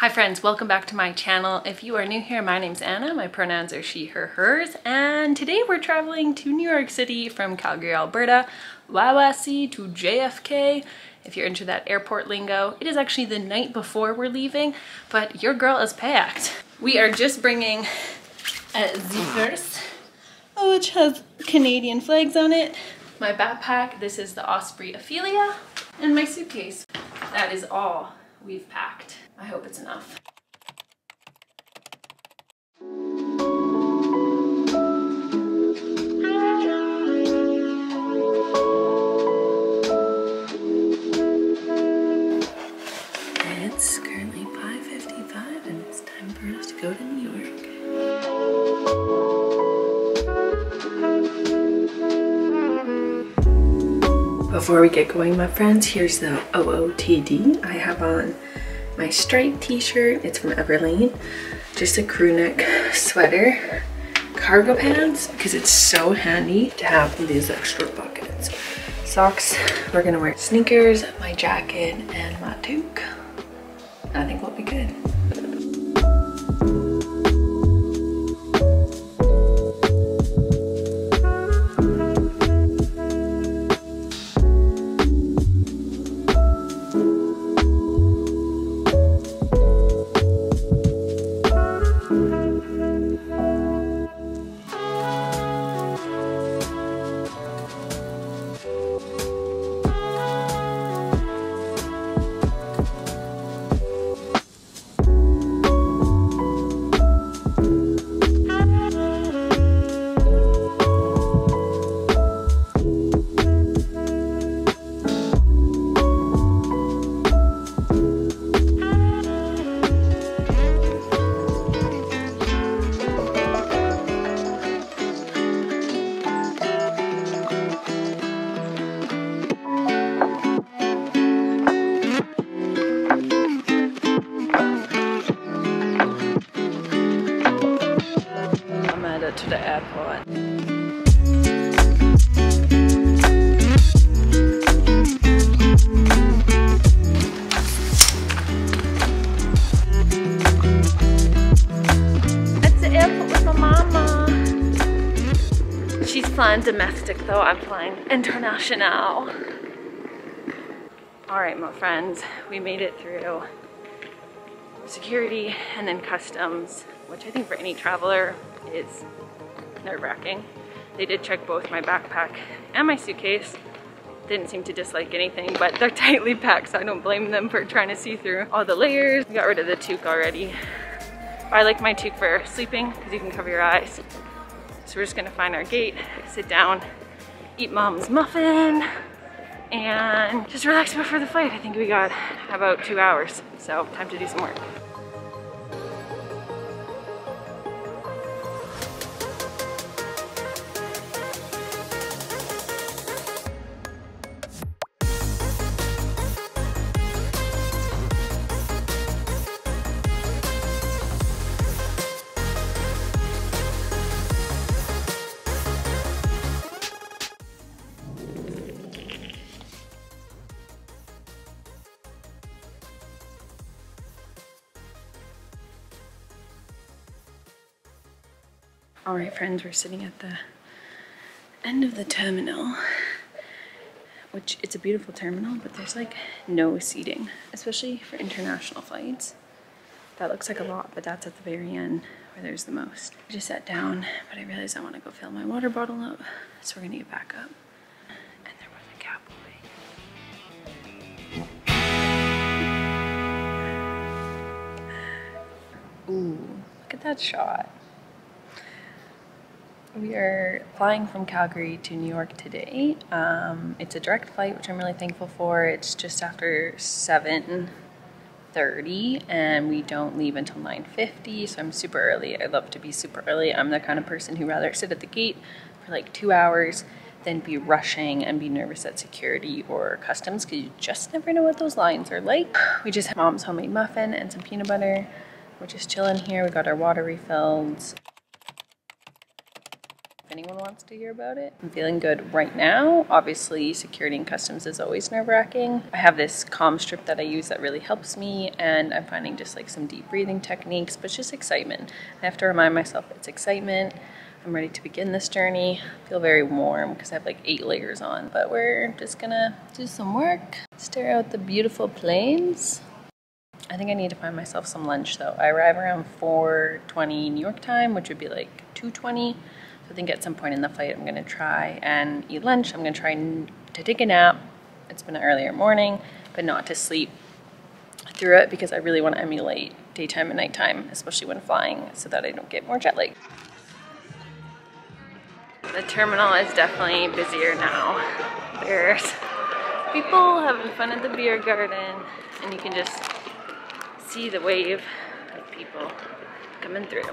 Hi friends, welcome back to my channel. If you are new here, my name's Anna. My pronouns are she, her, hers. And today we're traveling to New York City from Calgary, Alberta, YYC to JFK. If you're into that airport lingo, it is actually the night before we're leaving, but your girl is packed. We are just bringing a Zippers, which has Canadian flags on it. My backpack, this is the Osprey Ophelia, and my suitcase. That is all we've packed. I hope it's enough. It's currently 5.55 and it's time for us to go to New York. Before we get going, my friends, here's the OOTD. I have on my striped t-shirt. It's from Everlane. Just a crew neck sweater. Cargo pants, because it's so handy to have these extra buckets. Socks, we're gonna wear sneakers, my jacket, and my toque. I think we'll be good. Airport. It's the airport with my mama. She's flying domestic though, I'm flying international. All right, my friends, we made it through security and then customs, which I think for any traveler is nerve-wracking. They did check both my backpack and my suitcase. Didn't seem to dislike anything, but they're tightly packed, so I don't blame them for trying to see through all the layers. We got rid of the toque already. I like my toque for sleeping because you can cover your eyes. So we're just gonna find our gate, sit down, eat mom's muffin, and just relax before the flight. I think we got about two hours, so time to do some work. All right, friends, we're sitting at the end of the terminal, which it's a beautiful terminal, but there's like no seating, especially for international flights. That looks like a lot, but that's at the very end where there's the most. I just sat down, but I realized I want to go fill my water bottle up, so we're gonna get back up. Ooh, look at that shot. We are flying from Calgary to New York today. Um, it's a direct flight, which I'm really thankful for. It's just after 7.30 and we don't leave until 9.50, so I'm super early. I love to be super early. I'm the kind of person who rather sit at the gate for like two hours than be rushing and be nervous at security or customs because you just never know what those lines are like. We just had mom's homemade muffin and some peanut butter. We're just chilling here. We got our water refilled anyone wants to hear about it. I'm feeling good right now. Obviously, security and customs is always nerve wracking. I have this calm strip that I use that really helps me, and I'm finding just like some deep breathing techniques, but just excitement. I have to remind myself it's excitement. I'm ready to begin this journey. I feel very warm because I have like eight layers on, but we're just gonna do some work, stare out the beautiful plains. I think I need to find myself some lunch though. I arrive around 4.20 New York time, which would be like 2.20. I think at some point in the flight, I'm gonna try and eat lunch. I'm gonna try to take a nap. It's been an earlier morning, but not to sleep through it because I really wanna emulate daytime and nighttime, especially when flying, so that I don't get more jet lag. The terminal is definitely busier now. There's people having fun at the beer garden, and you can just see the wave of people coming through.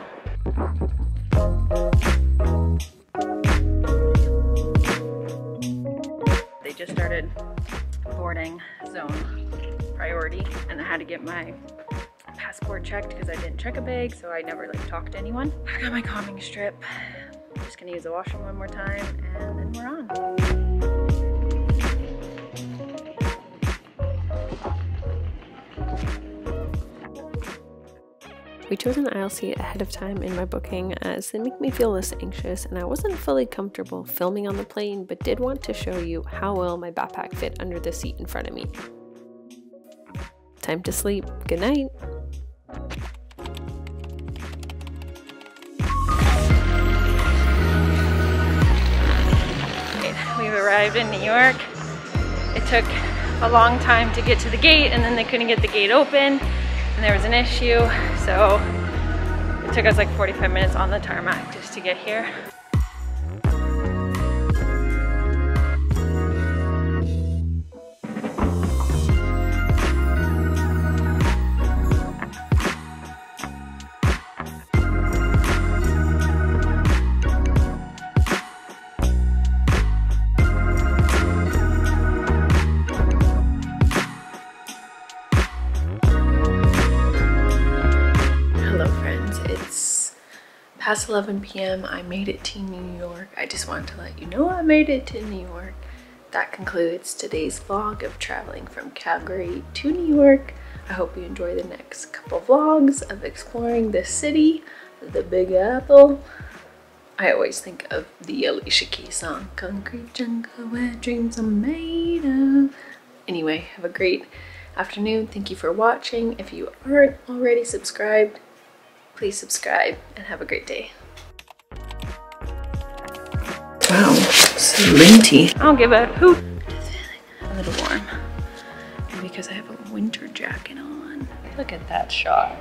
Just started boarding zone priority, and I had to get my passport checked because I didn't check a bag, so I never like talked to anyone. I got my calming strip. I'm just gonna use the washroom one more time and then we're on. We chose an aisle seat ahead of time in my booking as they make me feel less anxious and I wasn't fully comfortable filming on the plane but did want to show you how well my backpack fit under the seat in front of me. Time to sleep. Good night. We've arrived in New York. It took a long time to get to the gate and then they couldn't get the gate open and there was an issue. So it took us like 45 minutes on the tarmac just to get here. Past 11 p.m. I made it to New York. I just wanted to let you know I made it to New York. That concludes today's vlog of traveling from Calgary to New York. I hope you enjoy the next couple vlogs of exploring the city, the Big Apple. I always think of the Alicia Keys song, Concrete Jungle Where Dreams Are Made Of. Anyway, have a great afternoon. Thank you for watching. If you aren't already subscribed, please subscribe and have a great day. Wow, so minty. I don't give a hoot. Just feeling a little warm. And because I have a winter jacket on. Look at that shot.